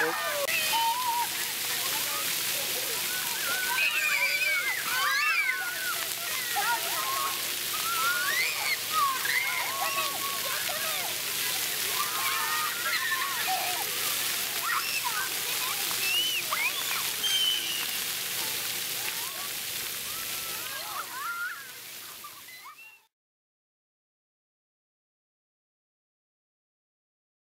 Nope.